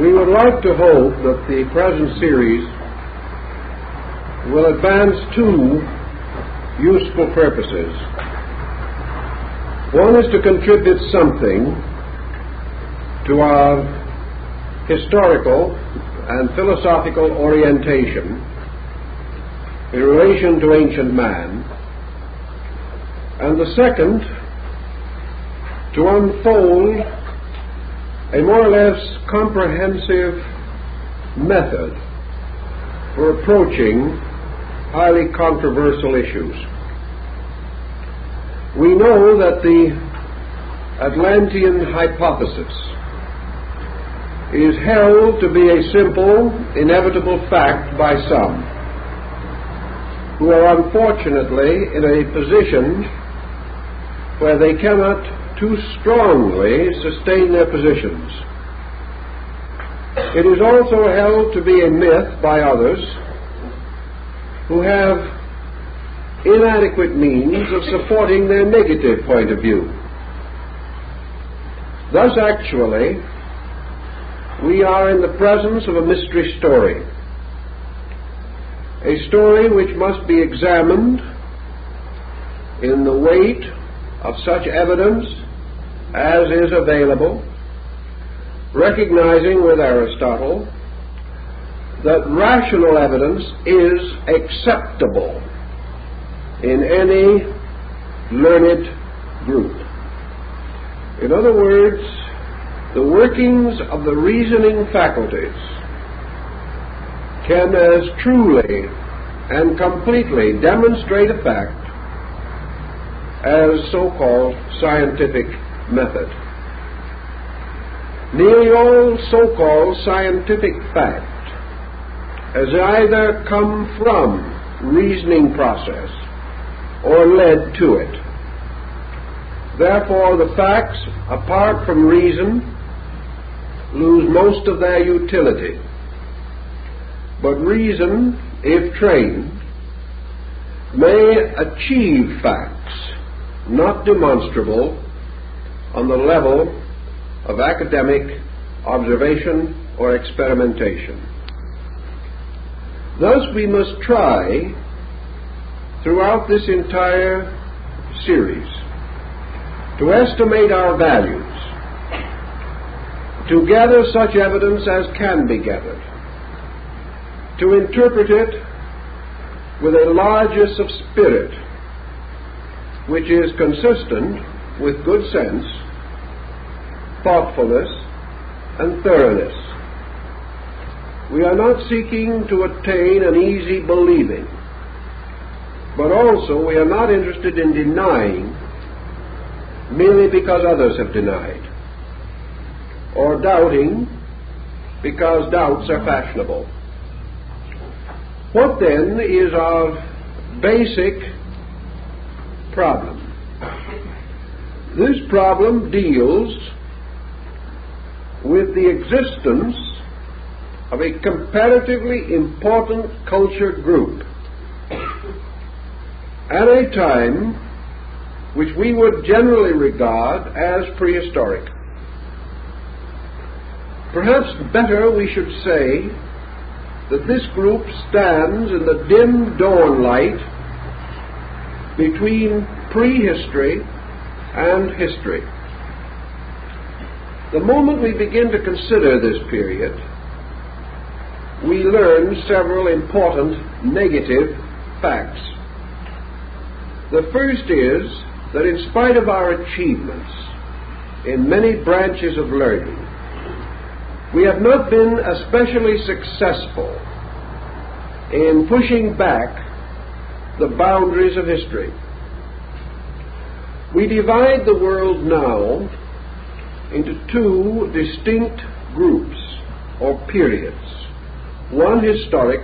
We would like to hope that the present series will advance two useful purposes. One is to contribute something to our historical and philosophical orientation in relation to ancient man, and the second to unfold a more or less comprehensive method for approaching highly controversial issues. We know that the Atlantean hypothesis is held to be a simple, inevitable fact by some who are unfortunately in a position where they cannot too strongly sustain their positions. It is also held to be a myth by others who have inadequate means of supporting their negative point of view. Thus, actually, we are in the presence of a mystery story. A story which must be examined in the weight of such evidence as is available, recognizing with Aristotle that rational evidence is acceptable in any learned group. In other words, the workings of the reasoning faculties can as truly and completely demonstrate a fact as so-called scientific method. Nearly all so-called scientific fact has either come from reasoning process or led to it. Therefore, the facts, apart from reason, lose most of their utility. But reason, if trained, may achieve facts not demonstrable on the level of academic observation or experimentation. Thus, we must try throughout this entire series to estimate our values, to gather such evidence as can be gathered, to interpret it with a largess of spirit which is consistent with good sense thoughtfulness, and thoroughness. We are not seeking to attain an easy believing, but also we are not interested in denying merely because others have denied, or doubting because doubts are fashionable. What then is our basic problem? This problem deals with the existence of a comparatively important culture group at a time which we would generally regard as prehistoric. Perhaps better we should say that this group stands in the dim dawn light between prehistory and history. The moment we begin to consider this period, we learn several important negative facts. The first is that in spite of our achievements in many branches of learning, we have not been especially successful in pushing back the boundaries of history. We divide the world now into two distinct groups or periods one historic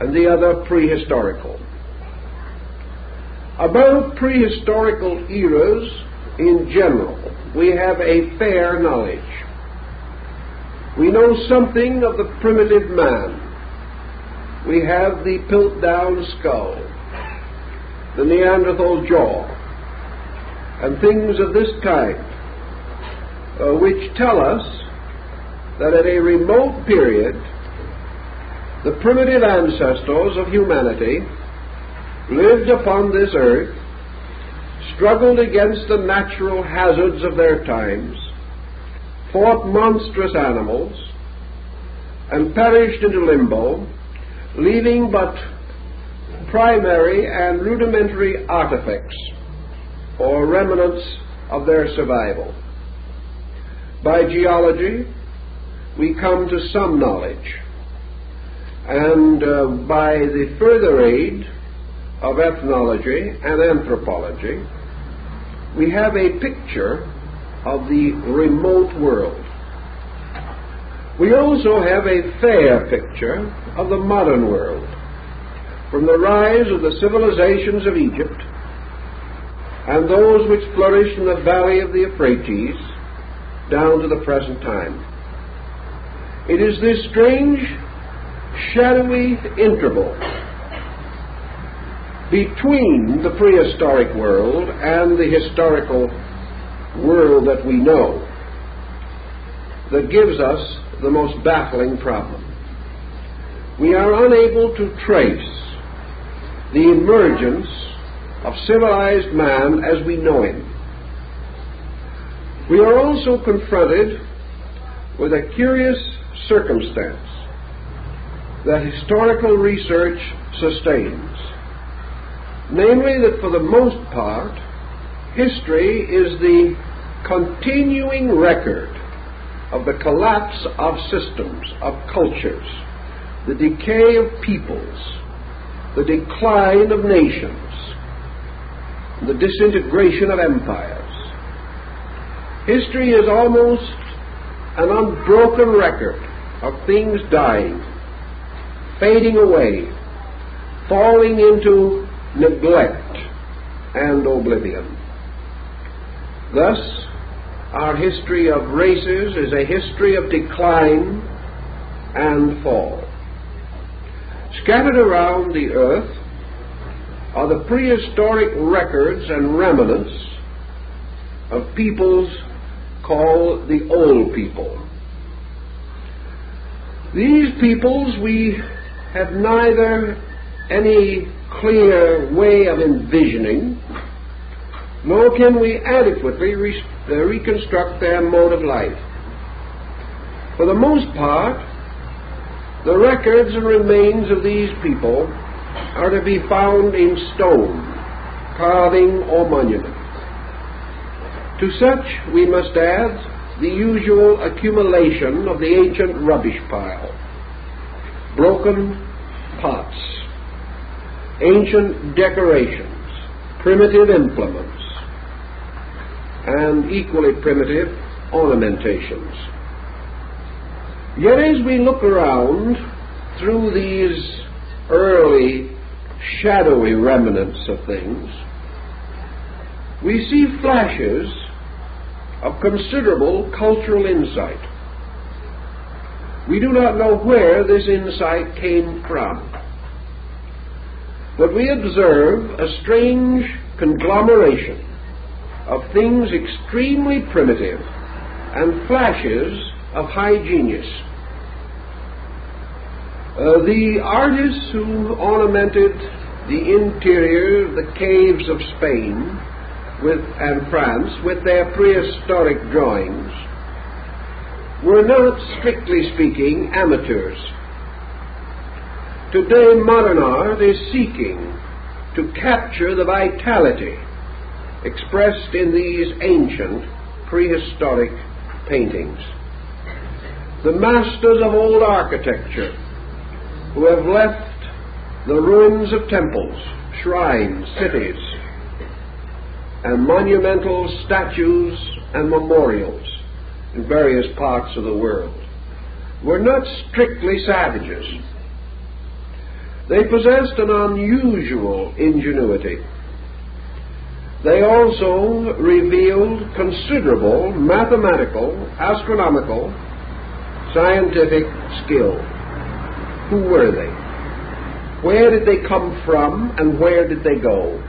and the other prehistorical. About prehistorical eras in general, we have a fair knowledge. We know something of the primitive man. We have the Piltdown skull, the Neanderthal jaw, and things of this kind uh, which tell us that at a remote period, the primitive ancestors of humanity lived upon this earth, struggled against the natural hazards of their times, fought monstrous animals, and perished into limbo, leaving but primary and rudimentary artifacts or remnants of their survival. By geology, we come to some knowledge, and uh, by the further aid of ethnology and anthropology, we have a picture of the remote world. We also have a fair picture of the modern world, from the rise of the civilizations of Egypt and those which flourished in the valley of the Euphrates down to the present time. It is this strange, shadowy interval between the prehistoric world and the historical world that we know that gives us the most baffling problem. We are unable to trace the emergence of civilized man as we know him. We are also confronted with a curious circumstance that historical research sustains. Namely, that for the most part, history is the continuing record of the collapse of systems, of cultures, the decay of peoples, the decline of nations, the disintegration of empires. History is almost an unbroken record of things dying, fading away, falling into neglect and oblivion. Thus, our history of races is a history of decline and fall. Scattered around the earth are the prehistoric records and remnants of peoples called the Old People. These peoples we have neither any clear way of envisioning, nor can we adequately re- uh, reconstruct their mode of life. For the most part, the records and remains of these people are to be found in stone, carving, or monument. To such we must add the usual accumulation of the ancient rubbish pile. Broken pots, ancient decorations, primitive implements, and equally primitive ornamentations. Yet as we look around through these early shadowy remnants of things, we see flashes of considerable cultural insight. We do not know where this insight came from, but we observe a strange conglomeration of things extremely primitive and flashes of high genius. Uh, the artists who ornamented the interior of the caves of Spain with, and France with their prehistoric drawings were not, strictly speaking, amateurs. Today, modern art is seeking to capture the vitality expressed in these ancient prehistoric paintings. The masters of old architecture who have left the ruins of temples, shrines, cities, and monumental statues and memorials in various parts of the world were not strictly savages. They possessed an unusual ingenuity. They also revealed considerable mathematical, astronomical, scientific skill. Who were they? Where did they come from and where did they go?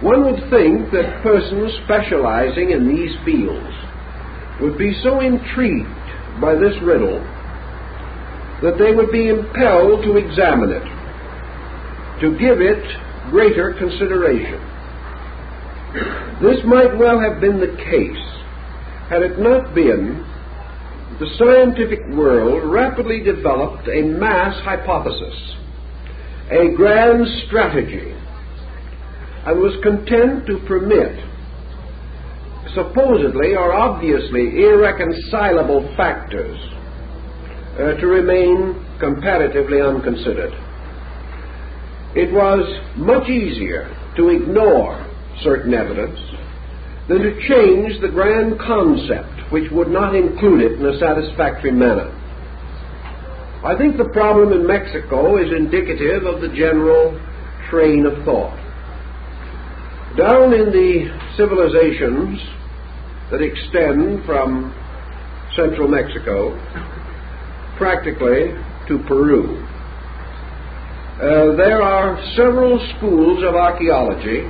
One would think that persons specializing in these fields would be so intrigued by this riddle that they would be impelled to examine it, to give it greater consideration. This might well have been the case had it not been the scientific world rapidly developed a mass hypothesis, a grand strategy, and was content to permit supposedly or obviously irreconcilable factors uh, to remain comparatively unconsidered. It was much easier to ignore certain evidence than to change the grand concept which would not include it in a satisfactory manner. I think the problem in Mexico is indicative of the general train of thought. Down in the civilizations that extend from central Mexico practically to Peru, uh, there are several schools of archaeology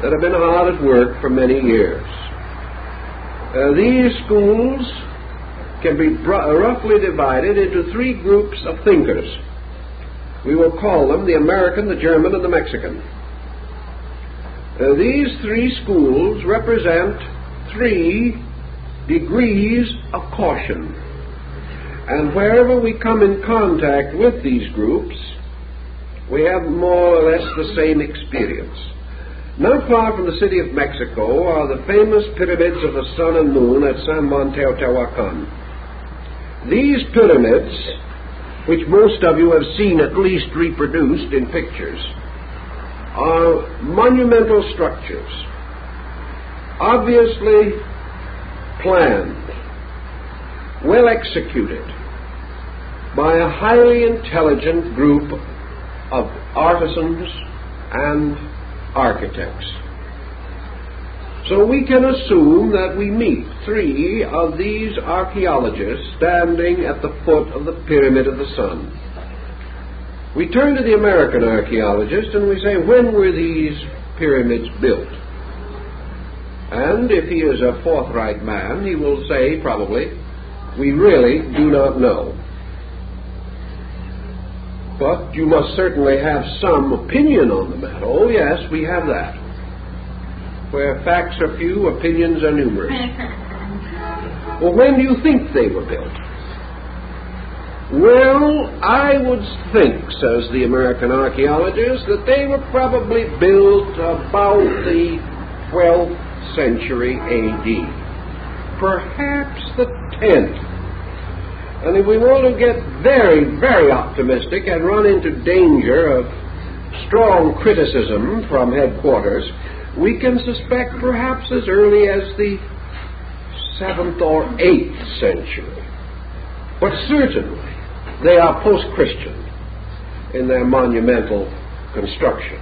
that have been hard at work for many years. Uh, these schools can be roughly divided into three groups of thinkers. We will call them the American, the German, and the Mexican. Uh, these three schools represent three degrees of caution. And wherever we come in contact with these groups, we have more or less the same experience. Not far from the city of Mexico are the famous pyramids of the sun and moon at San Juan Teotihuacan. These pyramids, which most of you have seen at least reproduced in pictures, are monumental structures, obviously planned, well executed by a highly intelligent group of artisans and architects. So we can assume that we meet three of these archaeologists standing at the foot of the Pyramid of the Sun. We turn to the American archaeologist and we say, when were these pyramids built? And if he is a forthright man, he will say, probably, we really do not know. But you must certainly have some opinion on the matter. Oh, yes, we have that. Where facts are few, opinions are numerous. well, when do you think they were built? Well, I would think, says the American archaeologist, that they were probably built about the 12th century AD. Perhaps the 10th. And if we want to get very, very optimistic and run into danger of strong criticism from headquarters, we can suspect perhaps as early as the 7th or 8th century. But certainly, they are post Christian in their monumental construction.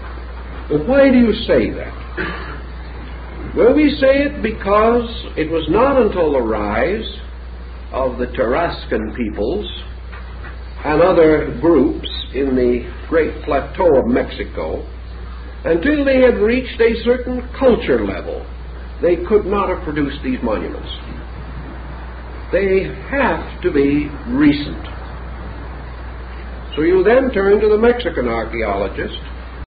But why do you say that? Well, we say it because it was not until the rise of the Tarascan peoples and other groups in the great plateau of Mexico until they had reached a certain culture level. They could not have produced these monuments. They have to be recent. So you then turn to the Mexican archaeologist